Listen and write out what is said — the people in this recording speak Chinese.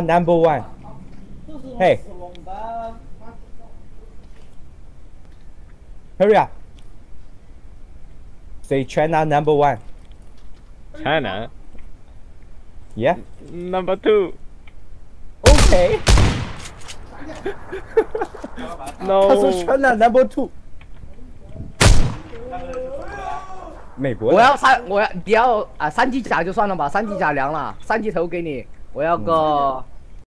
number one. Hey, hurry up. Say China number one. China Yeah. number two. Okay. 他说 No. China number two. 美国我要三，我要你要啊，三级甲就算了吧，三级甲凉了，三级头给你，我要个